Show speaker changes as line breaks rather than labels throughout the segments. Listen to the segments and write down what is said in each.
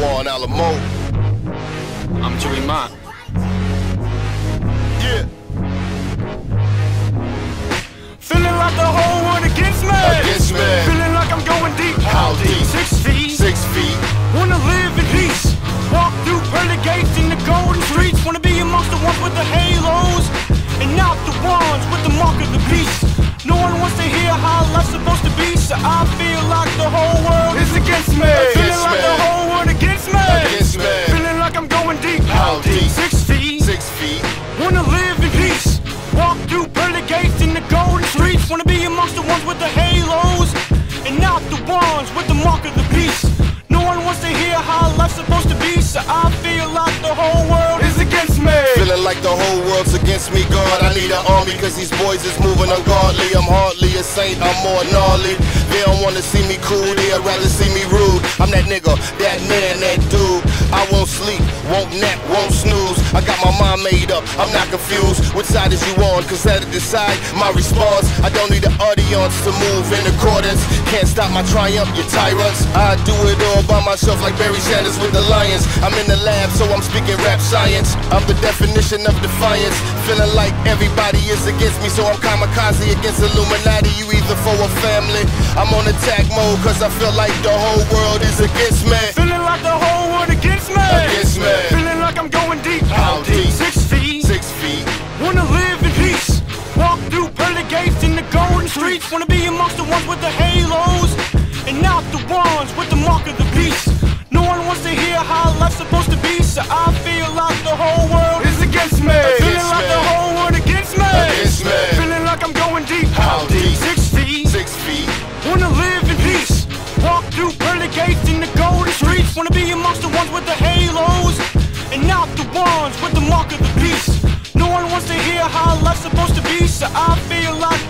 Juan Alamo.
I'm Chuy Mont.
Yeah.
Feeling like the whole world against me.
Against me.
Feeling like I'm going deep.
How deep?
Six feet.
Six feet.
Wanna live in peace. Walk through pearly gates in the golden streets. Wanna be amongst the ones with the halos. And not the ones with the mark of the beast. No one wants to hear how life's supposed to be. So I feel like the whole world is against me. Wanna be amongst the ones with the halos. And not the ones with the mark of the beast. No one wants to hear how life's supposed to be. So I feel like the whole world is against me.
Feeling like the whole world's against me, God. I need an army, cause these boys is moving ungodly. I'm hardly a saint, I'm more gnarly. They don't wanna see me cool, they'd rather see me rude. I'm that nigga, that man, that dude. I won't sleep, won't nap, won't snooze. I got my mind made up, I'm not confused. Which side is you on? Cause that'll decide my response. I don't need an audience to move in accordance. Can't stop my triumph, you tyrants. I do it all by myself like Barry Sanders with the Lions. I'm in the lab, so I'm speaking rap science. I'm the definition of defiance. Feeling like everybody is against me, so I'm kamikaze against Illuminati. You either for or family. I'm on attack mode, cause I feel like the whole world is against me.
Streets. Wanna be amongst the ones with the halos. And not the ones with the mark of the beast. No one wants to hear how life's supposed to be. So I feel like the whole world is against me. Feeling like the whole world against me.
Against me.
Feeling like I'm going deep.
How deep?
Six feet.
Six feet.
Wanna live in peace. Walk through pearly gates in the golden streets. Wanna be amongst the ones with the halos. And not the ones with the mark of the beast. No one wants to hear how life's supposed to be. So I feel like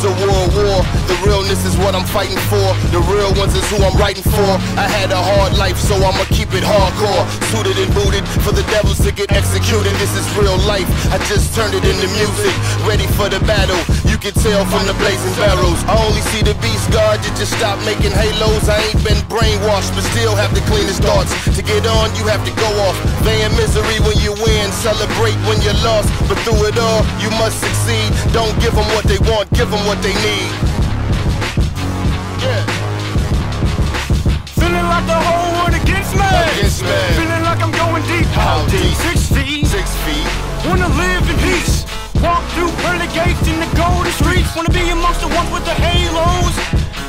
Is
a world war. The realness is what I'm fighting for. The real ones is who I'm writing for. I had a hard life, so I'ma keep it hardcore. Suited and booted for the devils to get executed. This is real life. I just turned it into music. Ready for the battle. Can tell from the blazing barrels. I only see the beast guard. You just stop making halos. I ain't been brainwashed, but still have the cleanest thoughts. To get on, you have to go off. They in misery when you win. Celebrate when you're lost. But through it all, you must succeed. Don't give them what they want, give them what they need. Yeah.
Feeling like the whole world gates in the golden streets. Wanna be amongst the ones with the halos.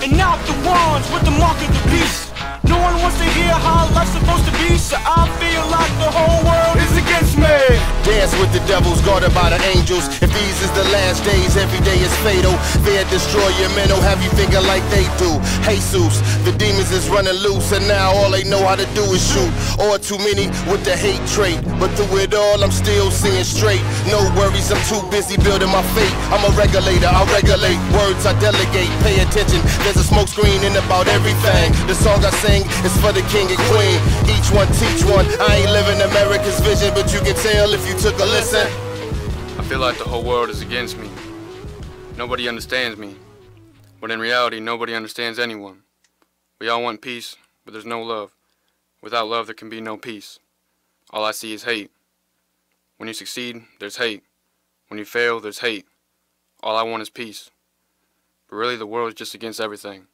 And not the ones with the mark of the beast. No one wants to hear how life's supposed to be. So I
with the devils, guarded by the angels. If these is the last days, every day is fatal. They'll destroy your mental, have you thinking like they do. Jesus, the demons is running loose, and now all they know how to do is shoot. Or too many with the hate trait. But through it all, I'm still seeing straight. No worries, I'm too busy building my fate. I'm a regulator, I regulate words, I delegate. Pay attention, there's a smoke screen in about everything. The song I sing is for the king and queen. Each one teach one. I ain't living America's vision, but you can tell if you took a listen.
I feel like the whole world is against me. Nobody understands me. But in reality, nobody understands anyone. We all want peace, but there's no love. Without love, there can be no peace. All I see is hate. When you succeed, there's hate. When you fail, there's hate. All I want is peace. But really, the world is just against everything.